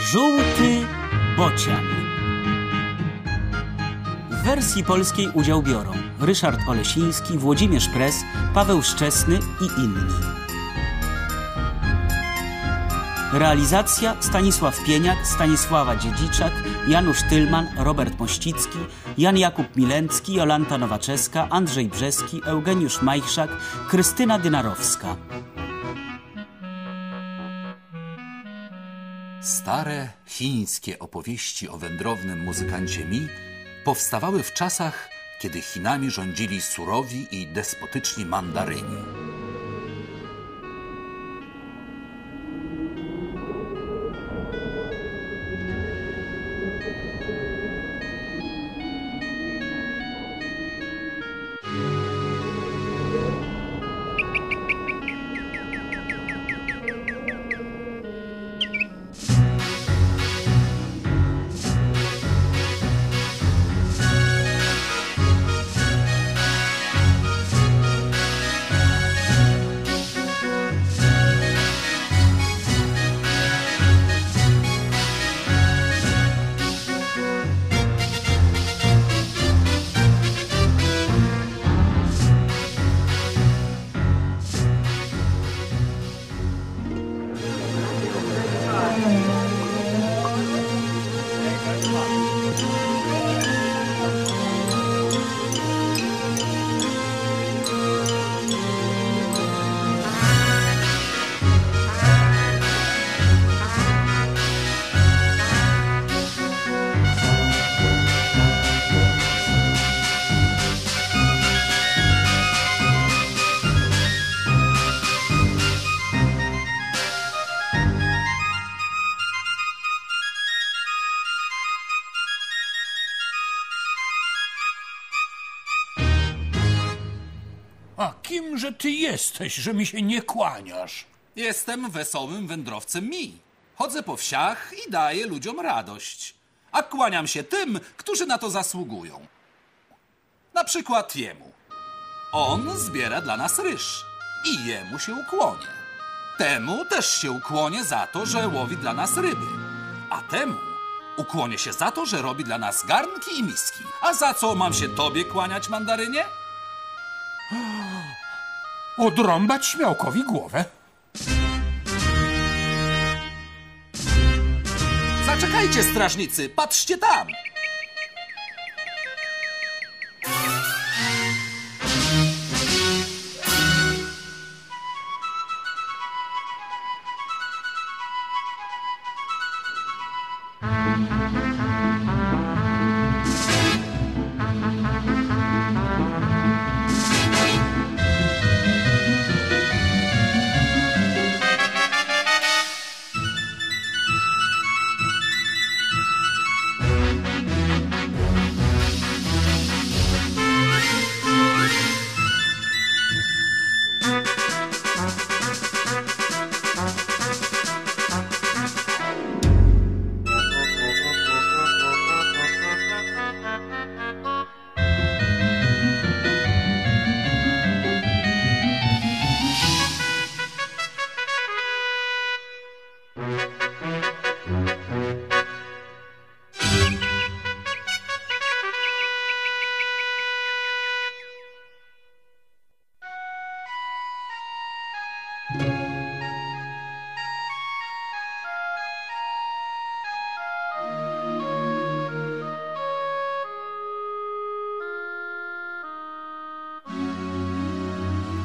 Żółty bocian. W wersji polskiej udział biorą Ryszard Olesiński, Włodzimierz Pres, Paweł Szczesny i inni. Realizacja Stanisław Pieniak, Stanisława Dziedziczak, Janusz Tylman, Robert Mościcki, Jan Jakub Milencki, Jolanta Nowaczewska, Andrzej Brzeski, Eugeniusz Majchrzak, Krystyna Dynarowska. Stare chińskie opowieści o wędrownym muzykancie Mi powstawały w czasach, kiedy Chinami rządzili surowi i despotyczni mandaryni. Kimże ty jesteś, że mi się nie kłaniasz? Jestem wesołym wędrowcem Mi. Chodzę po wsiach i daję ludziom radość. A kłaniam się tym, którzy na to zasługują. Na przykład jemu. On zbiera dla nas ryż i jemu się ukłonię. Temu też się ukłonię za to, że łowi dla nas ryby. A temu ukłonię się za to, że robi dla nas garnki i miski. A za co mam się tobie kłaniać, mandarynie? Odrąbać śmiałkowi głowę? Zaczekajcie, strażnicy, patrzcie tam!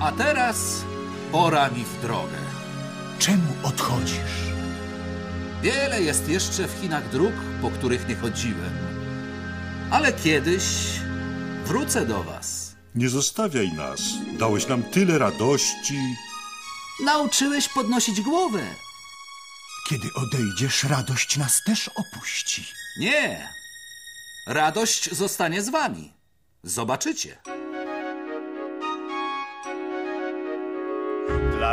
A teraz pora mi w drogę. Czemu odchodzisz? Wiele jest jeszcze w Chinach dróg, po których nie chodziłem. Ale kiedyś wrócę do was. Nie zostawiaj nas. Dałeś nam tyle radości. Nauczyłeś podnosić głowę. Kiedy odejdziesz, radość nas też opuści. Nie. Radość zostanie z wami. Zobaczycie.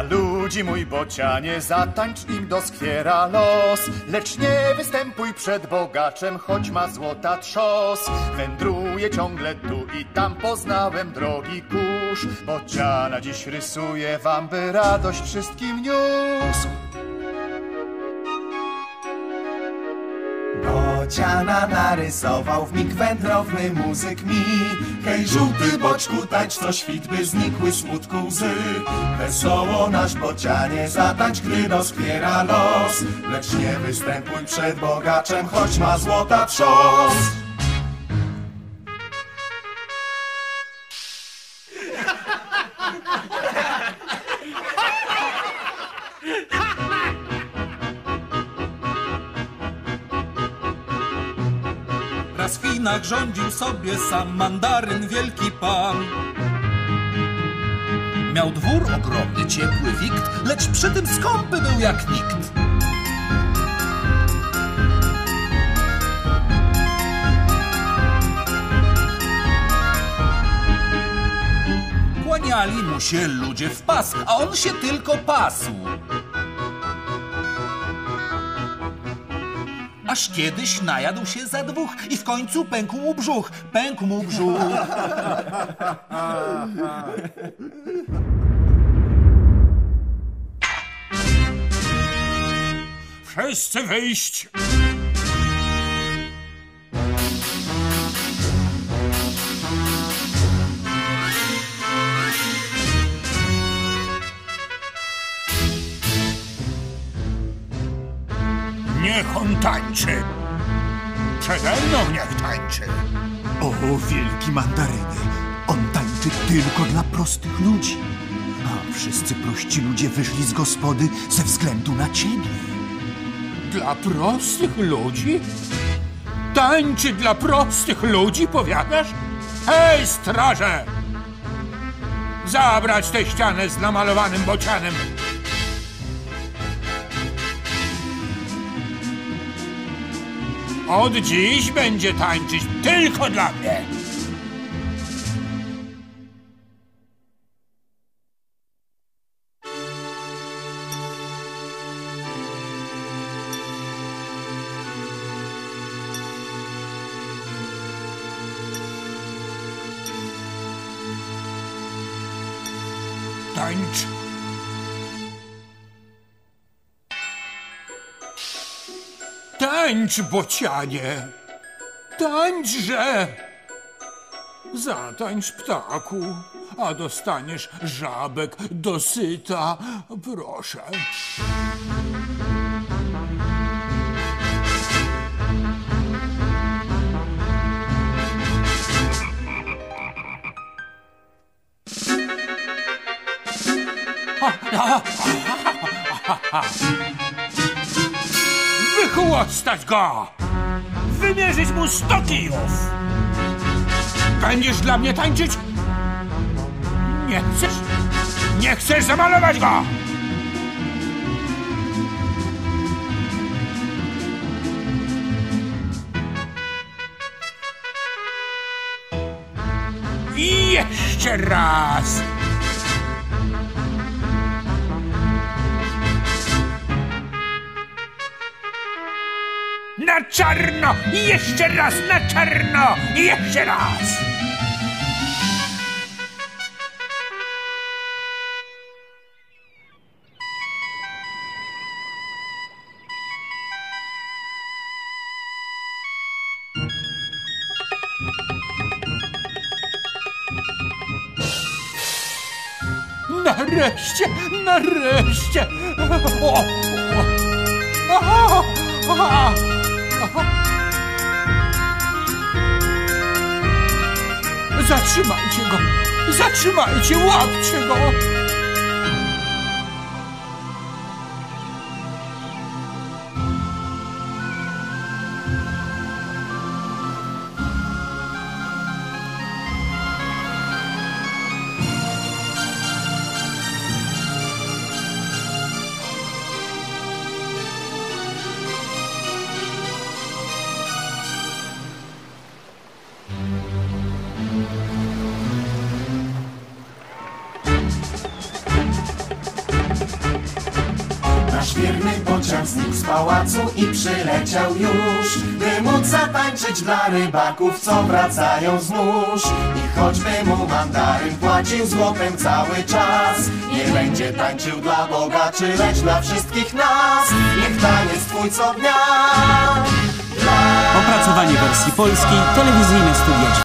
Ludzi mój bocianie zatańcz im doskwiera los. Lecz nie występuj przed bogaczem, choć ma złota trzos. Wędruję ciągle tu i tam, poznałem drogi kurz. Bociana dziś rysuję wam, by radość wszystkim niósł bociana narysował w mig wędrowny muzyk mi. Hej, żółty boczku, tańcz co świt, by znikły smutku łzy. Wesoło nasz bocianie zatańcz, gdy doskwiera los. Lecz nie występuj przed bogaczem, choć ma złota trzos. Chinach rządził sobie sam mandaryn wielki pan. Miał dwór ogromny, ciepły wikt, lecz przy tym skąpy był jak nikt. Kłaniali mu się ludzie w pas, a on się tylko pasł. Aż kiedyś najadł się za dwóch i w końcu pękł mu brzuch. Pękł mu brzuch. Wszyscy wyjść! On tańczy! Przede mną niech tańczy! O, wielki mandaryny, on tańczy tylko dla prostych ludzi. A wszyscy prości ludzie wyszli z gospody ze względu na ciebie. Dla prostych ludzi? Tańczy dla prostych ludzi, powiadasz? Hej, straże! Zabrać tę ścianę z namalowanym bocianem. Od dziś będzie tańczyć tylko dla mnie. Tańcz. Tańcz, bocianie! Tańczże! Zatańcz, ptaku, a dostaniesz żabek dosyta. Proszę. Wychłostać go! Wymierzyć mu sto kijów! Będziesz dla mnie tańczyć? Nie chcesz? Nie chcesz zamalować go! I jeszcze raz! Na czarno! Jeszcze raz na czarno! Jeszcze raz! Nareszcie! Nareszcie! O, o. 再去买一千个再去买一千万袜千个 pałacu i przyleciał już By móc zatańczyć dla rybaków, co wracają z mórz I choćby mu mandaryn płacił złotem cały czas Nie będzie tańczył dla bogaczy, lecz dla wszystkich nas. Niech taniec twój co dnia. Dla wersji polskiej telewizyjne studia